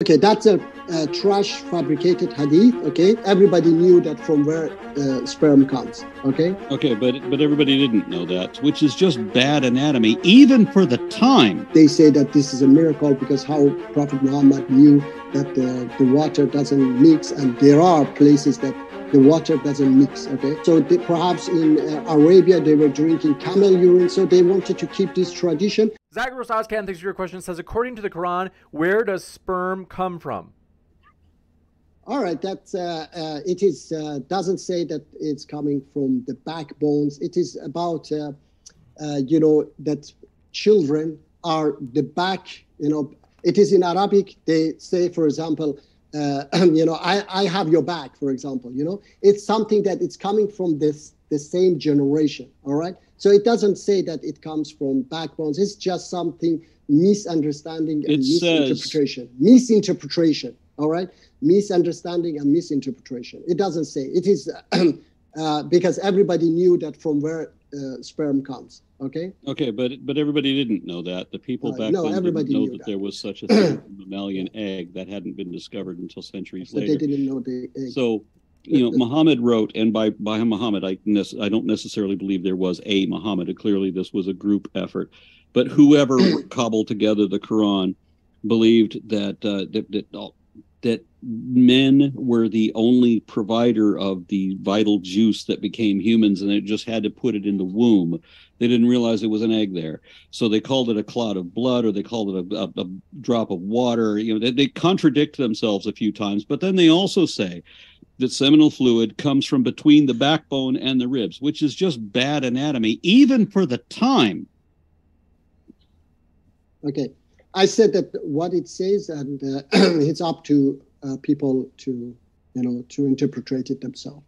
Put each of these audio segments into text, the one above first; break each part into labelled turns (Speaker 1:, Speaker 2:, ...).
Speaker 1: Okay, that's a, a, trash fabricated hadith. Okay, everybody knew that from where uh, sperm comes. Okay.
Speaker 2: Okay, but but everybody didn't know that, which is just bad anatomy, even for the time.
Speaker 1: They say that this is a miracle because how Prophet Muhammad knew that the, the water doesn't mix, and there are places that the water doesn't mix. Okay, so they, perhaps in uh, Arabia they were drinking camel urine, so they wanted to keep this tradition.
Speaker 3: Zagros Ozcan, thanks for your question. Says according to the Quran, where does sperm come from?
Speaker 1: All right, that uh, uh, it is uh, doesn't say that it's coming from the backbones. It is about uh, uh, you know that children are the back. You know, it is in Arabic. They say, for example, uh, you know, I, I have your back, for example, you know, it's something that it's coming from this, the same generation. All right. So it doesn't say that it comes from backbones. It's just something misunderstanding and
Speaker 2: it
Speaker 1: misinterpretation.
Speaker 2: Says...
Speaker 1: Misinterpretation. All right. Misunderstanding and misinterpretation. It doesn't say it is uh, because everybody knew that from where uh, sperm comes. Okay.
Speaker 2: Okay, but but everybody didn't know that. The people uh, back
Speaker 1: no,
Speaker 2: then
Speaker 1: didn't
Speaker 2: know
Speaker 1: that,
Speaker 2: that, there was such a thing mammalian egg that hadn't been discovered until centuries
Speaker 1: so
Speaker 2: later.
Speaker 1: They didn't know the egg.
Speaker 2: So you know, Muhammad wrote, and by by Muhammad, I I don't necessarily believe there was a Muhammad. Clearly, this was a group effort. But whoever cobbled together the Quran believed that uh, that that, that men were the only provider of the vital juice that became humans, and it just had to put it in the womb. They didn't realize it was an egg there, so they called it a clot of blood, or they called it a, a, a drop of water. You know, they, they contradict themselves a few times, but then they also say that seminal fluid comes from between the backbone and the ribs, which is just bad anatomy, even for the time.
Speaker 1: Okay. I said that what it says, and uh, it's up to uh, people to, you know, to interpret it themselves.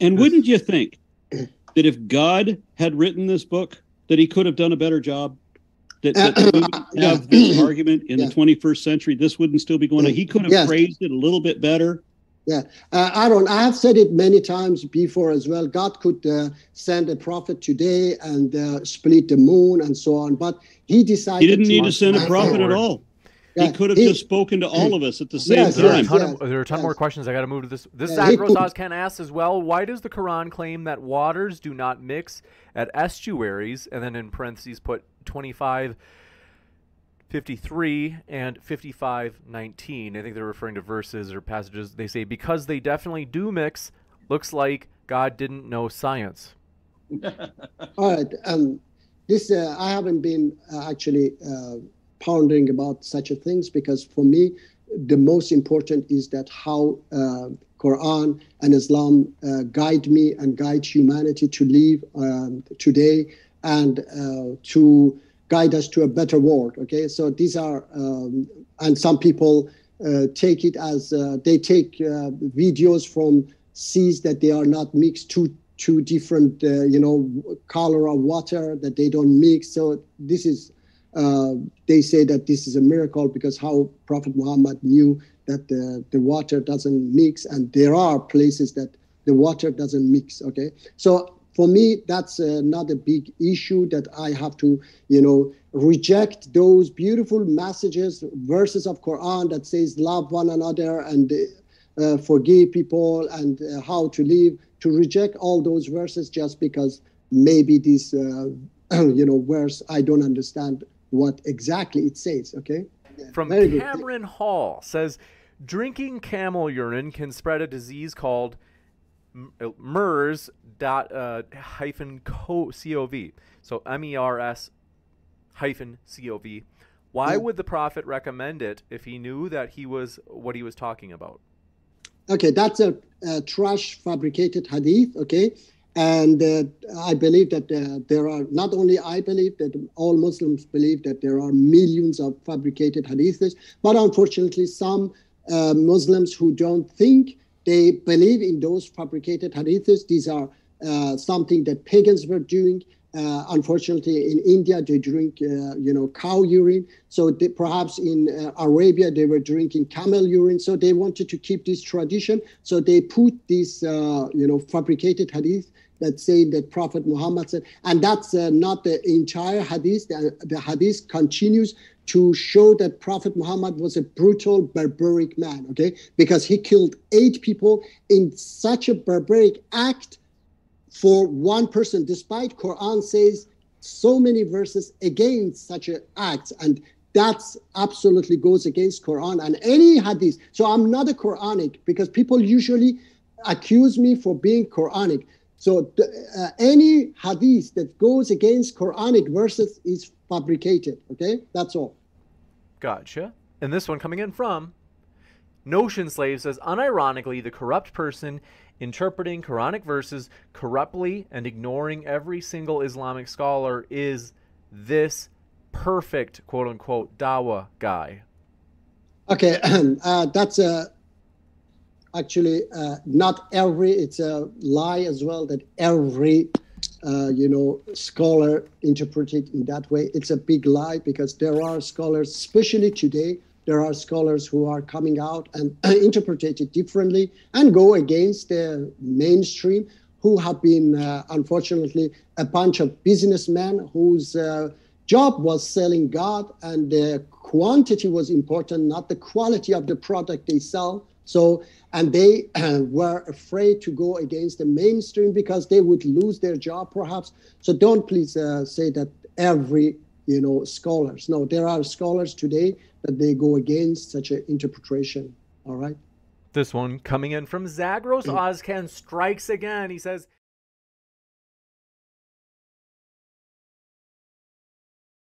Speaker 2: And wouldn't you think that if God had written this book, that he could have done a better job? That, that we would have this argument in yeah. the 21st century, this wouldn't still be going on. He could have yes. phrased it a little bit better.
Speaker 1: Yeah, uh, Aron, I have said it many times before as well. God could uh, send a prophet today and uh, split the moon and so on, but he decided.
Speaker 2: He didn't need to send a prophet at all. Yeah, he could have he, just spoken to all of us at the same yes, time.
Speaker 3: There are a ton, yes, of, there are a ton yes. more questions. I got to move to this. This yeah, Zagros Ozcan asks as well. Why does the Quran claim that waters do not mix at estuaries, and then in parentheses put twenty five 53 and 55:19. I think they're referring to verses or passages. They say because they definitely do mix. Looks like God didn't know science.
Speaker 1: All right. Um, this uh, I haven't been uh, actually uh, pondering about such a things because for me, the most important is that how uh, Quran and Islam uh, guide me and guide humanity to live um, today and uh, to guide us to a better world. Okay, so these are, um, and some people uh, take it as uh, they take uh, videos from seas that they are not mixed two two different, uh, you know, color of water that they don't mix. So this is, uh, they say that this is a miracle because how Prophet Muhammad knew that the, the water doesn't mix, and there are places that the water doesn't mix. Okay, so for me, that's another big issue that I have to, you know, reject those beautiful messages, verses of Quran that says love one another and uh, forgive people and uh, how to live. To reject all those verses just because maybe this, uh, you know, verse I don't understand what exactly it says. Okay.
Speaker 3: From Cameron Hall says, drinking camel urine can spread a disease called MERS dot uh, hyphen co- cov. So M E R S hyphen cov. Why would the prophet recommend it if he knew that he was what he was talking about?
Speaker 1: Okay, that's a, a trash fabricated hadith. Okay, and uh, I believe that uh, there are not only I believe that all Muslims believe that there are millions of fabricated hadiths, but unfortunately some uh, Muslims who don't think they believe in those fabricated hadiths. These are uh, something that pagans were doing. Uh, unfortunately, in India, they drink, uh, you know, cow urine. So they, perhaps in uh, Arabia, they were drinking camel urine. So they wanted to keep this tradition. So they put these, uh, you know, fabricated hadith that say that Prophet Muhammad said, and that's uh, not the entire hadith. The, the hadith continues to show that Prophet Muhammad was a brutal, barbaric man, okay? Because he killed eight people in such a barbaric act for one person, despite Quran says so many verses against such an act. And that's absolutely goes against Quran and any hadith. So I'm not a Quranic because people usually accuse me for being Quranic. So uh, any hadith that goes against Quranic verses is fabricated. Okay, that's all.
Speaker 3: Gotcha. And this one coming in from Notion Slave says, unironically, the corrupt person interpreting Quranic verses corruptly and ignoring every single Islamic scholar is this perfect quote unquote dawa guy.
Speaker 1: Okay, uh, that's a actually uh, not every. It's a lie as well that every uh, you know, scholar interpret it in that way. It's a big lie because there are scholars, especially today, there are scholars who are coming out and interpret it differently and go against the mainstream, who have been, uh, unfortunately, a bunch of businessmen whose uh, job was selling God and the quantity was important, not the quality of the product they sell. So, and they uh, were afraid to go against the mainstream because they would lose their job, perhaps. So, don't please uh, say that every you know scholars. No, there are scholars today that they go against such an interpretation. All right.
Speaker 3: This one coming in from Zagros mm. Ozcan strikes again. He says.